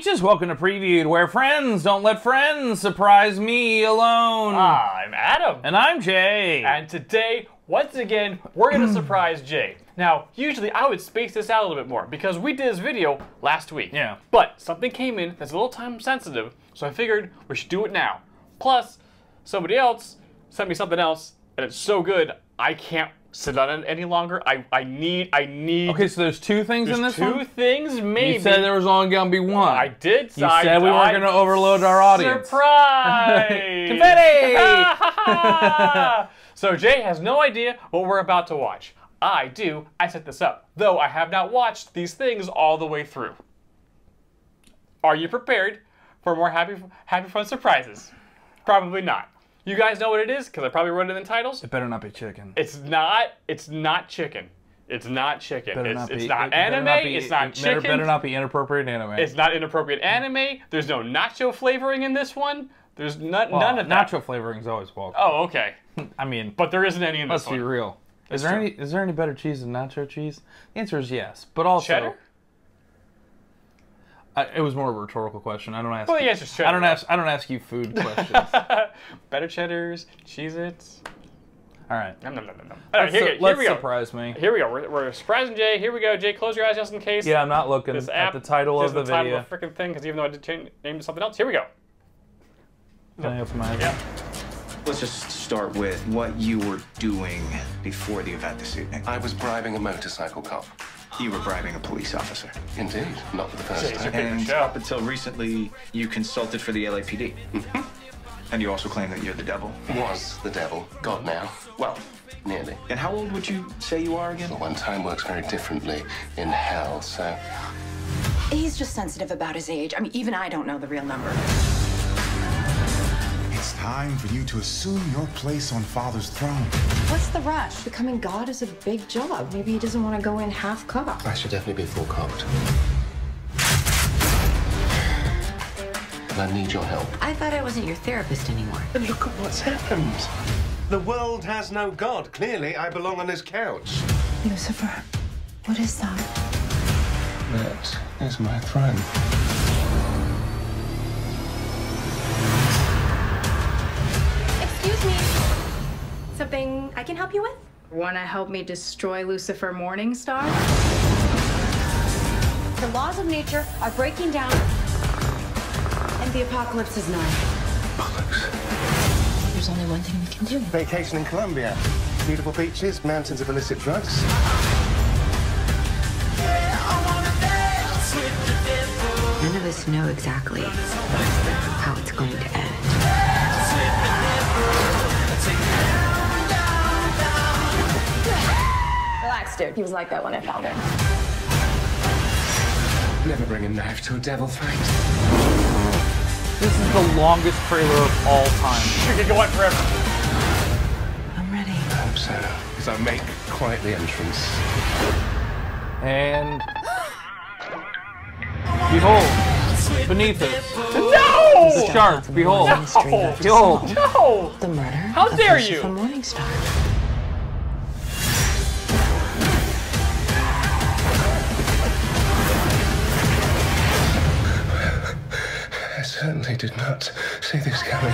Peaches, welcome to pReview'd, where friends don't let friends surprise me alone. I'm Adam. And I'm Jay. And today, once again, we're going to surprise Jay. Now, usually I would space this out a little bit more because we did this video last week. Yeah. But something came in that's a little time sensitive, so I figured we should do it now. Plus, somebody else sent me something else, and it's so good, I can't sit on it any longer. I, I need, I need. okay, so there's two things in this two one? things, maybe. You said there was only going to be one. I did. You I, said we weren't going to overload our audience. Surprise! Confetti! so Jay has no idea what we're about to watch. I do. I set this up, though I have not watched these things all the way through. Are you prepared for more happy, happy fun surprises? Probably not. You guys know what it is because I probably wrote it in titles. It better not be chicken. It's not. It's not chicken. It's not chicken. better It's not it's be, not it anime. not be- it's not it chicken. Better, better not be inappropriate anime. It's not inappropriate anime. There's no nacho flavoring in this one. There's not, Well, none of that. Nacho flavoring is always welcome. Oh, okay. I mean, But there isn't any in let's this be one. real. Is It's there true. any is there any better cheese than nacho cheese? The answer is yes, but also Cheddar? I, it was more of a rhetorical question. I don't ask. Well, the you- answer's I cheddar. don't ask. I don't ask you food questions. Better cheddars, Cheez-Its. All right. Nom, nom, nom, nom, nom. All right, Let's, here, su- here let's we go. surprise me. Here we go. We're, we're surprising Jay. Here we go. Jay, close your eyes just in case. Yeah, I'm not looking This at the title of the, the title video. of the freaking thing because even though I did change name to something else, here we go. Can I open my eyes? Yeah. Let's just start with what you were doing before the event this evening. I was bribing a motorcycle cop. You were bribing a police officer. Indeed, not for the first time. And up until recently, you consulted for the LAPD. Mm-hmm. and you also claim that you're the devil. Was the devil. God now. Well, nearly. And how old would you say you are again? But one time works very differently in hell, so He's just sensitive about his age. I mean, even I don't know the real number. It's time for you to assume your place on Father's throne. What's the rush? Becoming God is a big job. Maybe he doesn't want to go in half cocked. I should definitely be full cocked. I need your help. I thought I wasn't your therapist anymore. And look at what's happened. The world has no God. Clearly, I belong on his couch. Lucifer, what is that? That is my throne. Something I can help you with? Want to help me destroy Lucifer Morningstar? The laws of nature are breaking down, and the apocalypse is nigh. There's only one thing we can do. Vacation in Colombia. Beautiful beaches, mountains of illicit drugs. None of us know exactly how it's going to end. Relax, dude. He was like that when I found him. Never bring a knife to a devil fight. This is the longest trailer of all time. We could go on forever. I'm ready. I hope so. Because I make quite the entrance. And behold, beneath us, No! the shark. Behold, No! behold. No! The murder How of dare Lucifer you! Morningstar. Did not see this coming.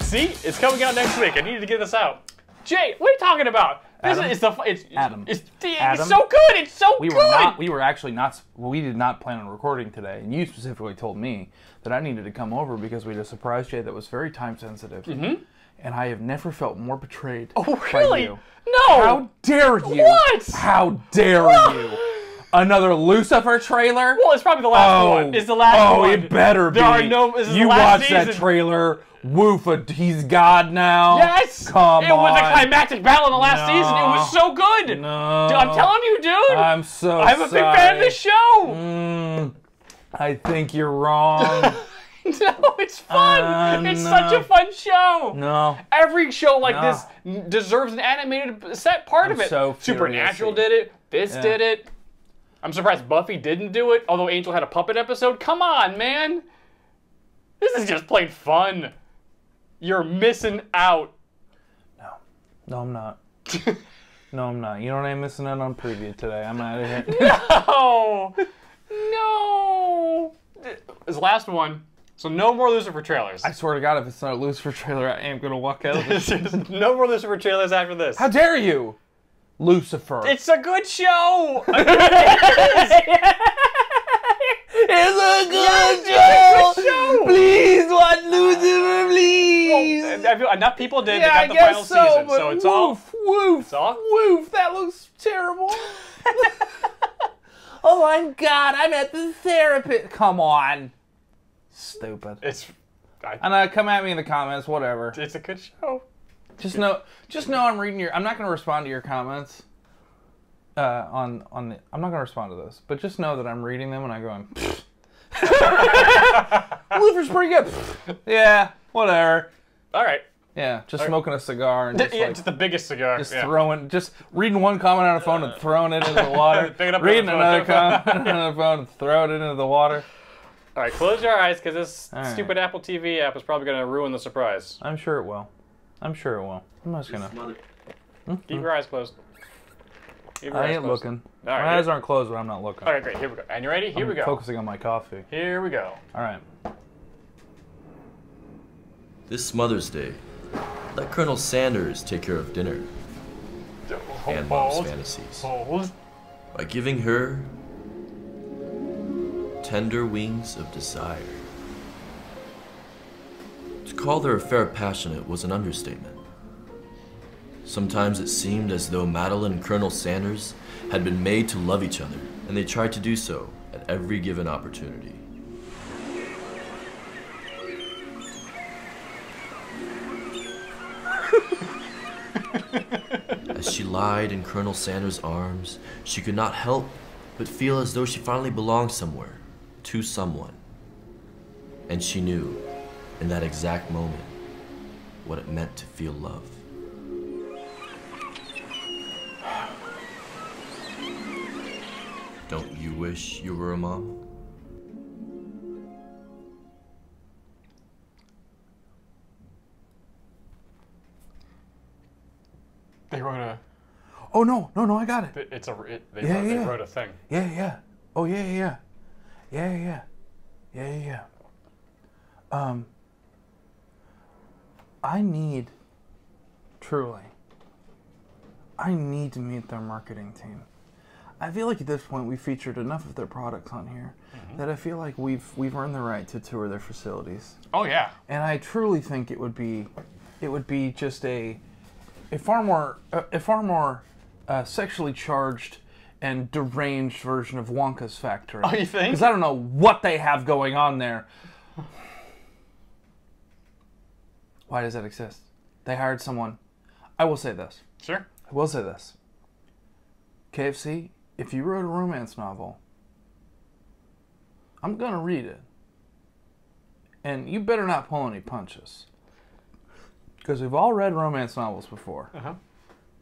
See, it's coming out next week. I needed to get this out. Jay, what are you talking about? This Adam? is the it's Adam. It's, it's, Adam? so good. It's so We good. were not. We were actually not. We did not plan on recording today, and you specifically told me that I needed to come over because we had a surprise Jay that was very time sensitive. Mm-hmm. And I have never felt more betrayed. oh, by really? you. No. How dare you? What? How dare you? Another Lucifer trailer? Well, it's probably the last oh, one. It's the last oh, one. it better be. There are no. You the last watched that trailer. Woofa, he's God now. Yes. Come It was a climactic battle in the last No. season. It was so good. No. Dude, I'm telling you, dude. I'm so I'm a big fan of this show. Mm, I think you're wrong. no, it's fun. Uh, it's no. such a fun show. no. Every show like No. this deserves an animated set part I'm of it. so Supernatural did it. This Yeah. did it. I'm surprised Buffy didn't do it, although Angel had a puppet episode. Come on, man. This is just plain fun. You're missing out. No, No, I'm not. No, I'm not. You know what I'm missing out on preview today. I'm out of here. no! no! This last one. So no more Lucifer trailers. I swear to God, if it's not a Lucifer trailer, I am gonna walk out of this. no more Lucifer trailers after this. How dare you, Lucifer? It's a good show. It's a good it's a good show. Please watch Lucifer, please. I feel- Enough people did. yeah, they got the I final so, season, but so it's woof, all. woof, It's all- woof. That looks terrible. oh my God, I'm at the therapist. Come on, stupid. It's. I, And uh, come at me in the comments, whatever. it's a good show. Just know, just know, I'm reading your. I'm not gonna respond to your comments. Uh, on on the, I'm not gonna respond to those, but just know that I'm reading them and I'm going. Lucifer's pretty good. yeah, whatever. All right. Yeah, just smoking a cigar and just yeah, like just the biggest cigar. just yeah. throwing, just reading one comment on a phone and throwing it into the water. Pick it up reading the phone. another comment on a phone and throwing it into the water. All right, close your eyes because this All right. stupid Apple TV app is probably going to ruin the surprise. I'm sure it will. I'm sure it will. I'm not just gonna. Hmm? Keep your eyes closed. Keep your I eyes ain't closed. looking. All right, My here- eyes aren't closed, but I'm not looking. All right, great. Here we go. And you ready? Here I'm we go. Focusing on my coffee. Here we go. All right. This Mother's Day, let Colonel Sanders take care of dinner and mom's Hold. fantasies Hold. by giving her tender wings of desire. Call their affair passionate was an understatement. Sometimes it seemed as though Madeline and Colonel Sanders had been made to love each other, and they tried to do so at every given opportunity. As she lied in Colonel Sanders' arms, she could not help but feel as though she finally belonged somewhere, to someone. And she knew, in that exact moment, what it meant to feel love. Don't you wish you were a mom? They wrote a. Oh no, no, no! I got it. It's a. It, they, Yeah, wrote, they wrote a thing. Yeah, yeah. Oh yeah, yeah, yeah, yeah, yeah, yeah, yeah, yeah. Um, I need, truly, I need to meet their marketing team. I feel like at this point we featured enough of their products on here that I feel like we've we've earned the right to tour their facilities. Oh yeah. And I truly think it would be, it would be just a, a far more, a, a far more uh, sexually charged and deranged version of Wonka's factory. Oh, you think? Because I don't know what they have going on there. Why does that exist? They hired someone. I will say this. Sure. I will say this. KFC, if you wrote a romance novel, I'm gonna read it. And you better not pull any punches. Because we've all read romance novels before. Uh huh.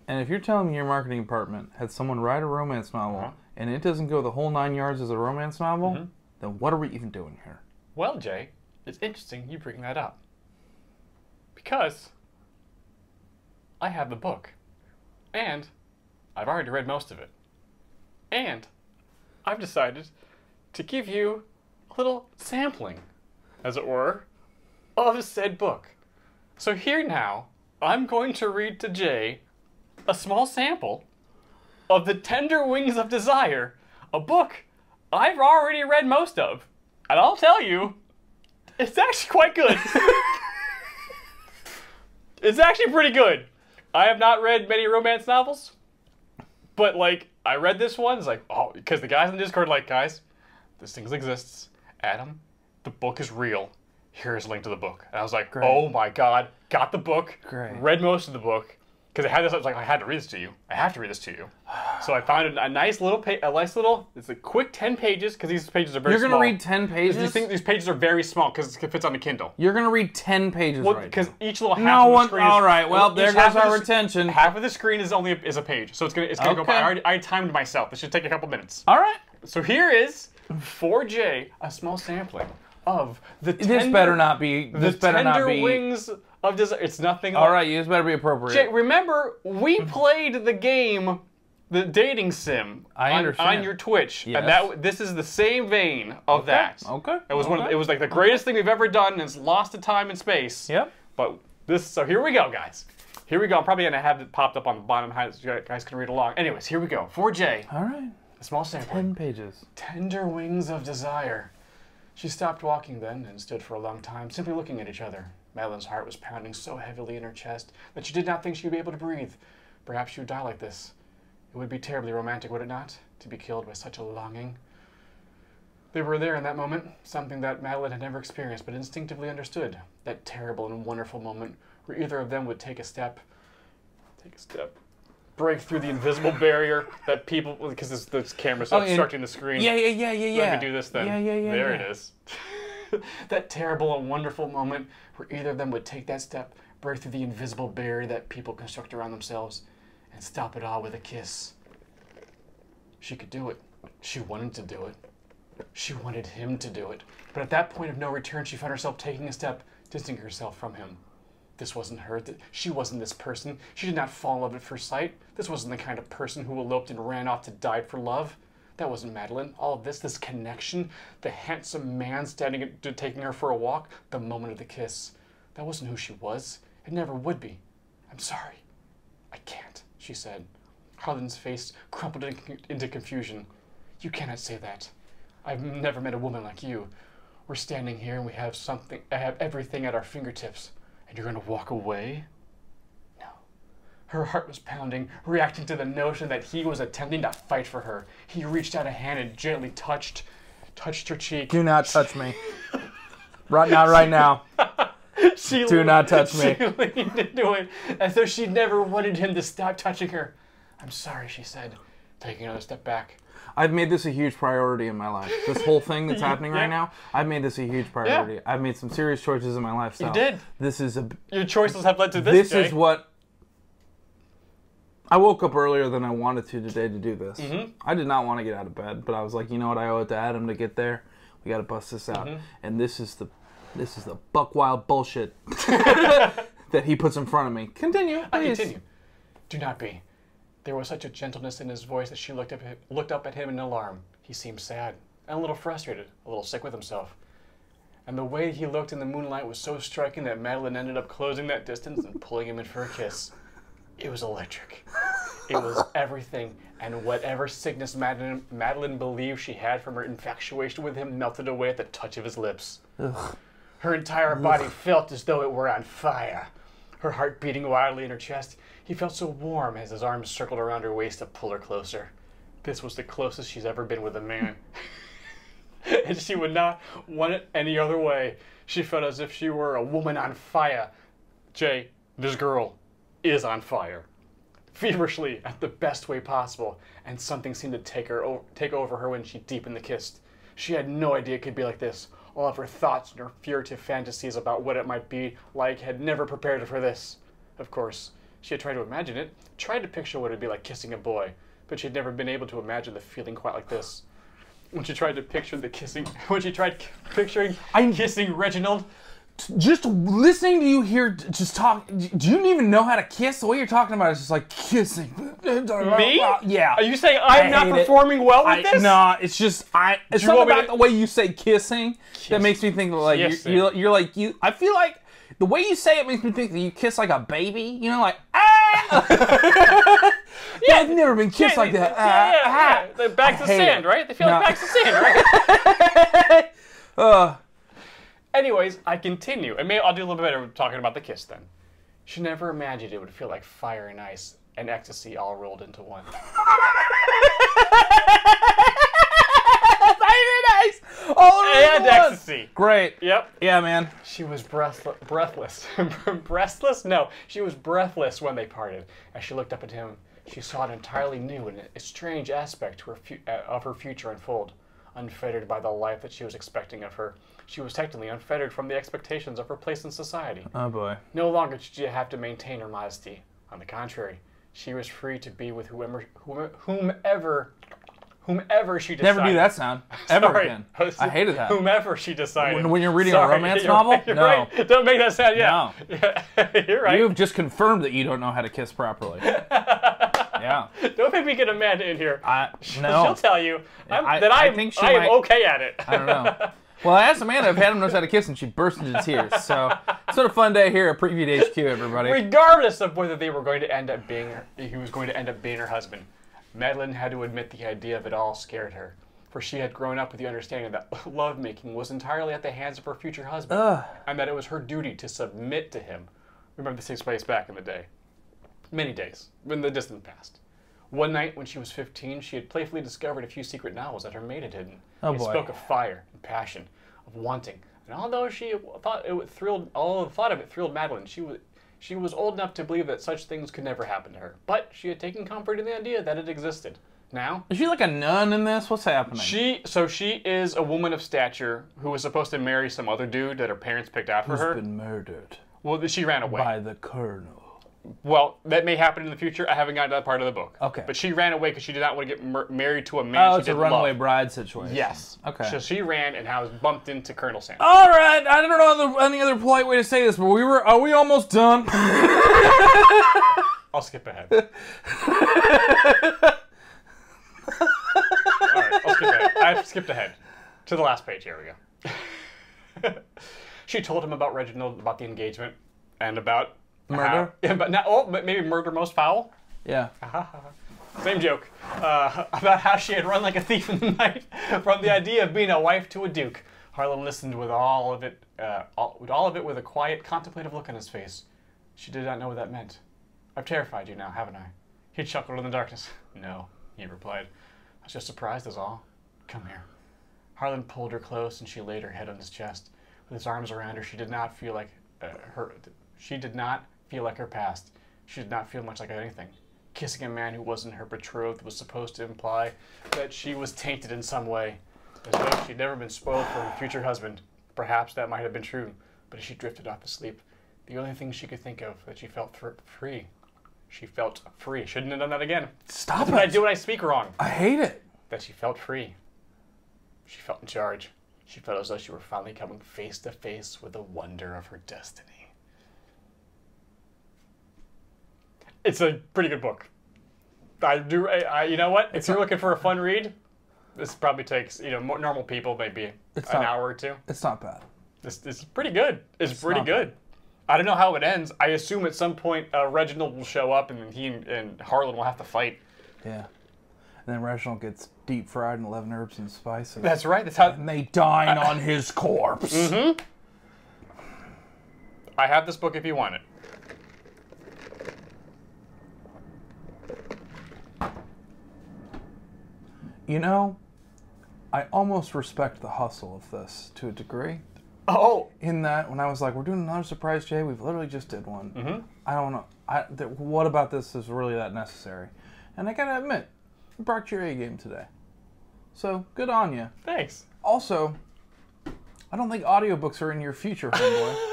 And if you're telling me your marketing department had someone write a romance novel Uh-huh. and it doesn't go the whole nine yards as a romance novel, Mhm. then what are we even doing here? Well, Jay, it's interesting you bring that up. Because I have the book. And I've already read most of it. And I've decided to give you a little sampling, as it were, of said book. So here now, I'm going to read to Jay a small sample of The Tender Wings of Desire, a book I've already read most of. And I'll tell you, it's actually quite good. it's actually pretty good. I have not read many romance novels, but like I read this one. It's like oh, because the guys in Discord are like guys, this thing exists. Adam, the book is real. Here's a link to the book. And I was like, Great. oh my god, got the book. Great. Read most of the book because I had this. I was like, I had to read this to you. I have to read this to you. So I found a, nice little, pa- a nice little. It's a quick ten pages because these pages are very. You're gonna small. read ten pages. These, things, these pages are very small because it fits on the Kindle. You're gonna read ten pages Well, right because each little half No of the one- screen all right, well, there goes our the- retention. Half of the screen is only a, is a page, so it's gonna it's gonna go by. I, already, I timed myself. This should take a couple minutes. All right. So here is for Jay, a small sampling of the. This better not be. This better not tender be. wings of desire. It's nothing. All like- right, you just better be appropriate. Jay, remember we played the game, the dating sim, I on, understand. on your Twitch, Yes. and that this is the same vein of Okay, that. okay, It was one. Of, it was like the greatest thing we've ever done, and it's lost to time and space. Yep. But this. So here we go, guys. Here we go. I'm probably gonna have it popped up on the bottom so you guys can read along. Anyways, here we go. for Jay. All right. a small sample. Ten pages. Tender wings of desire. She stopped walking then and stood for a long time, simply looking at each other. Madeline's heart was pounding so heavily in her chest that she did not think she would be able to breathe. Perhaps she would die like this. It would be terribly romantic, would it not? To be killed by such a longing. They were there in that moment, something that Madeline had never experienced but instinctively understood. That terrible and wonderful moment where either of them would take a step, take a step, break through the invisible barrier that people, because this, this camera's Oh, obstructing the screen. Yeah, yeah, yeah, yeah, yeah. Let me do this then. Yeah, yeah, yeah. There yeah. it is. that terrible and wonderful moment where either of them would take that step, break through the invisible barrier that people construct around themselves, and stop it all with a kiss. She could do it. She wanted to do it. She wanted him to do it. But at that point of no return, she found herself taking a step, distancing herself from him. This wasn't her. She wasn't this person. She did not fall in love at first sight. This wasn't the kind of person who eloped and ran off to die for love. That wasn't Madeline. All of this, this connection, the handsome man standing taking her for a walk, the moment of the kiss. That wasn't who she was. It never would be. I'm sorry. I can't, she said. Harlan's face crumpled in, into confusion. You cannot say that. I've never met a woman like you. We're standing here and we have something, I have everything at our fingertips, and you're going to walk away? Her heart was pounding, reacting to the notion that he was attempting to fight for her. He reached out a hand and gently touched, touched her cheek. Do not touch me. right now, right now. She Do not touch me. She leaned into it as though she never wanted him to stop touching her. I'm sorry, she said, taking another step back. I've made this a huge priority in my life. This whole thing that's happening Yeah. right now, I've made this a huge priority. I've made some serious choices in my lifestyle. You did. This is a. Your choices have led to this. This is what. I woke up earlier than I wanted to today to do this. Mm-hmm. I did not want to get out of bed, but I was like, you know what? I owe it to Adam to get there. We got to bust this out. Mm-hmm. And this is the, this is the buck wild bullshit that he puts in front of me. Continue, I continue. Do not be. There was such a gentleness in his voice that she looked up, looked up at him in alarm. He seemed sad and a little frustrated, a little sick with himself. And the way he looked in the moonlight was so striking that Madeline ended up closing that distance and pulling him in for a kiss. It was electric. It was everything, and whatever sickness Madeline, Madeline believed she had from her infatuation with him melted away at the touch of his lips. Her entire body felt as though it were on fire. Her heart beating wildly in her chest, he felt so warm as his arms circled around her waist to pull her closer. This was the closest she's ever been with a man. and she would not want it any other way. She felt as if she were a woman on fire. Jay, this girl is on fire. Feverishly, at the best way possible, and something seemed to take her o- take over her when she deepened the kiss. She had no idea it could be like this. All of her thoughts and her furtive fantasies about what it might be like had never prepared her for this. Of course, she had tried to imagine it, tried to picture what it'd be like kissing a boy, but she had never been able to imagine the feeling quite like this. When she tried to picture the kissing, when she tried k- picturing kissing Reginald, Just listening to you here, just talk. Do you even know how to kiss? The way you're talking about it is just like kissing. Me? Yeah. Are you saying I'm I not hate it. performing well with I, this? Nah, it's just I. It's something about to- the way you say kissing that makes me think like you're, you're, you're like you. I feel like the way you say it makes me think that you kiss like a baby. You know, like ah. yeah, I've never been kissed like that. Yeah, Ah, yeah, ah. yeah. Bags I of sand, it. right? They feel No. like bags of sand, right? Uh, Anyways, I continue. And maybe I'll do a little bit better talking about the kiss then. She never imagined it would feel like fire and ice and ecstasy all rolled into one. nice. All around and world. ecstasy. Great. Yep. Yeah, man. She was breathless. Breathless. breathless? No, she was breathless when they parted. As she looked up at him, she saw an entirely new and a strange aspect to her uh, of her future unfold. Unfettered by the life that she was expecting of her, she was technically unfettered from the expectations of her place in society. Oh boy. No longer did she have to maintain her modesty. On the contrary, she was free to be with whomever, whomever, whomever she decided. Never do that sound ever Sorry. again. I hated that. Whomever she decided. When- when you're reading a romance you're novel? right, No. right. Don't make that sound. Yeah. you're right. You've just confirmed that you don't know how to kiss properly. Yeah. Don't make me get Amanda in here. I She'll- no. She'll tell you I'm, I- that I I'm, think she I am okay at it. I don't know. Well, I asked Amanda if Adam knows how to kiss, and she burst into tears. So it's been a fun day here at Preview HQ, everybody. Regardless of whether they were going to end up being, he was going to end up being her husband, Madeline had to admit the idea of it all scared her, for she had grown up with the understanding that lovemaking was entirely at the hands of her future husband, Ugh. and that it was her duty to submit to him. Remember, this takes place back in the day, many days in the distant past. One night when she was 15, she had playfully discovered a few secret novels that her maid had hidden. Oh, it boy. spoke of fire and passion, of wanting. And although she thought it would thrilled, although the thought of it thrilled Madeline, she was she was old enough to believe that such things could never happen to her. But she had taken comfort in the idea that it existed. Now, Is she like a nun in this? What's happening? she so she is a woman of stature who was supposed to marry some other dude that her parents picked out for Who's her. been murdered Well, she ran away. by the colonel. Well, that may happen in the future. I haven't gotten to that part of the book. Okay. But she ran away because she did not want to get mar- married to a man Oh, she it's a didn't runaway love. bride situation. Yes. Okay. So she ran and was bumped into Colonel Sanders. All right. I don't know other- any other polite way to say this, but we were. Are we almost done? I'll skip ahead. All right, I'll skip ahead. I've skipped ahead to the last page. Here we go. she told him about Reginald, about the engagement, and about Murder? How, yeah, but not, oh, but maybe murder most foul. yeah. Same joke. Uh, about how she had run like a thief in the night from the idea of being a wife to a duke. Harlan listened with all of it, uh, all, with all of it with a quiet, contemplative look on his face. She did not know what that meant. I've terrified you now, haven't I? He chuckled in the darkness. No, he replied. I was just surprised, is all. Come here. Harlan pulled her close, and she laid her head on his chest. With his arms around her, she did not feel like uh, her. She did not feel like her past. She did not feel much like anything. Kissing a man who wasn't her betrothed was supposed to imply that she was tainted in some way, as though she'd never been spoiled for her future husband. Perhaps that might have been true, but as she drifted off to sleep, the only thing she could think of that she felt fr- free. She felt free. Shouldn't have done that again. Stop That's what I do when I speak wrong. I hate it. That she felt free. She felt in charge. She felt as though she were finally coming face to face with the wonder of her destiny. It's a pretty good book. I do. I, I, you know what? If you're looking for a fun read, this probably takes you know more normal people maybe It's an not- hour or two. It's not bad. This, this is pretty good. It's, pretty not good. I don't know how it ends. I assume at some point uh, Reginald will show up and he and, and Harlan will have to fight. Yeah. And then Reginald gets deep fried in 11 herbs and spices. That's right. That's how. and they dine on his corpse. Mm-hmm. I have this book if you want it. You know, I almost respect the hustle of this to a degree. Oh, In that, when I was like, "We're doing another surprise, Jay," we've literally just did one. Mhm. I don't know. I th- what about this is really that necessary? And I gotta admit, you brought your A game today. So good on you. thanks. Also, I don't think audiobooks are in your future, homeboy.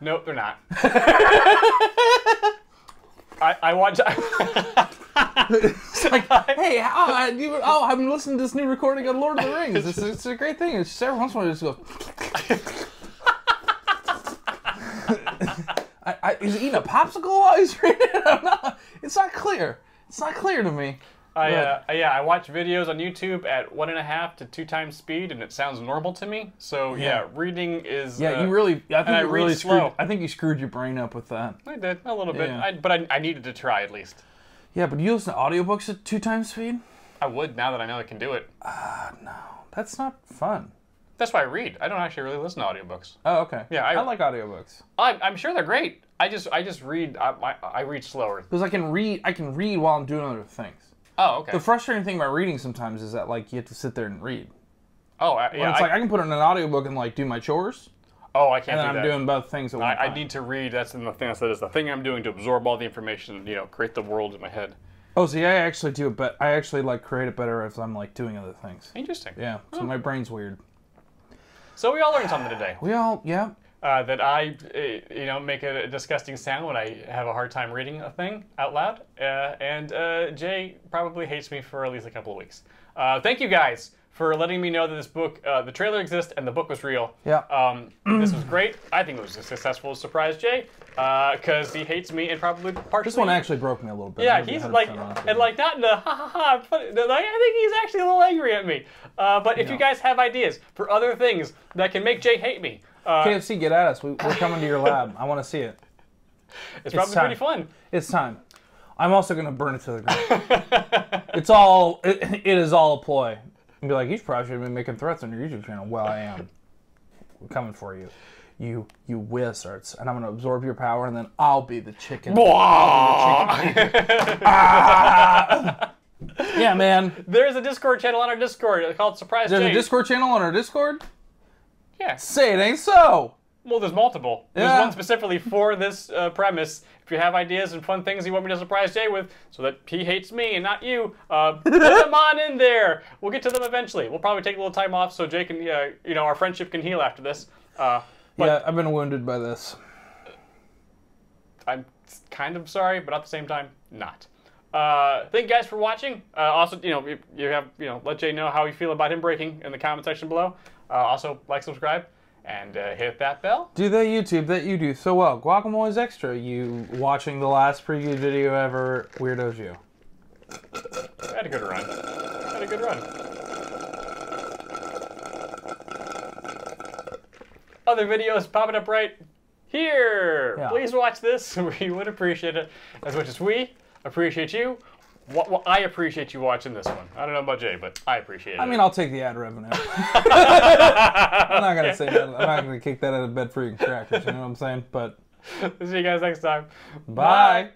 Nope, they're not. I, I watch. it's like, hey, oh, I, you, oh, I'm listening to this new recording of Lord of the Rings. It's, it's a great thing. It's just every once in a while, I just go. I, I, is he eating a popsicle while he's reading it? Not, it's not clear. It's not clear to me. I, uh, yeah, I watch videos on YouTube at one and a half to two times speed, and it sounds normal to me. So yeah, Yeah. reading is. Yeah, uh, you really. I think I you read really slow. screwed. I think you screwed your brain up with that. I did a little bit, Yeah. I, but I, I needed to try at least. Yeah, but you listen to audiobooks at two times speed? I would now that I know I can do it. Ah, uh, no, that's not fun. That's why I read. I don't actually really listen to audiobooks. Oh, okay. Yeah, I- I like audiobooks. I, I'm sure they're great. I just I just read. I, I, I read slower. Because I can read. I can read while I'm doing other things. Oh, okay. The frustrating thing about reading sometimes is that like you have to sit there and read. oh, I, When yeah. it's I, like I can put on an audiobook and like do my chores, oh, I can't and then do I'm that. doing both things at once. I, I need to read. That's the thing I said is the thing I'm doing to absorb all the information. You know, create the world in my head. Oh, see, I actually do it, but I actually like create it better if I'm like doing other things. Interesting. Yeah, so oh. my brain's weird. So we all learned something today. We all, yeah. Uh, that I, uh, you know, make a disgusting sound when I have a hard time reading a thing out loud. Uh, and uh, Jay probably hates me for at least a couple of weeks. Uh, thank you guys for letting me know that this book, uh, the trailer exists and the book was real. Yeah. Um, this was great. I think it was a successful surprise, Jay, because he hates me and probably partially. This one actually broke me a little bit. Yeah, he's like, and like not in the ha ha ha. But like, I think he's actually a little angry at me. Uh, but if you guys have ideas for other things that can make Jay hate me, uh, KFC, get at us. We, we're coming to your lab. I want to see it. it's probably time. pretty fun. It's time. I'm also gonna burn it to the ground. it's all. It, it is all a ploy. And be like, you probably should have been making threats on your YouTube channel. Well, I am. We're coming for you. You you wizards, and I'm gonna absorb your power, and then I'll be the chicken. yeah, man. There's a Discord channel on our Discord called Surprise There's Jay. a Discord channel on our Discord. Yeah. Say it ain't so. Well, there's multiple. There's Yeah. one specifically for this uh, premise. If you have ideas and fun things you want me to surprise Jay with, so that he hates me and not you, uh, put them on in there. We'll get to them eventually. We'll probably take a little time off so Jay can, uh, you know, our friendship can heal after this. Uh, yeah, I've been wounded by this. I'm kind of sorry, but at the same time, not. Uh, thank you guys for watching. Uh, also, you know, you, you have, you know, let Jay know how you feel about him breaking in the comment section below. Uh, also, like, subscribe, and uh, hit that bell. Do the YouTube that you do so well. Guacamole's extra. You watching the last preview video ever, Weirdos You. I had a good run. I had a good run. Other videos popping up right here. Yeah. Please watch this. We would appreciate it as much as we appreciate you. I appreciate you watching this one. I don't know about Jay, but I appreciate it. I mean, I'll take the ad revenue. I'm not gonna say that. I'm not gonna kick that out of bed for you crackers. You know what I'm saying? But See you guys next time. bye.